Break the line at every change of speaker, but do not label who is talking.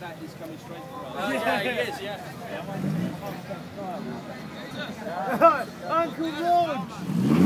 that is coming straight for us. Uh, yeah, he is, yeah.
Uncle George!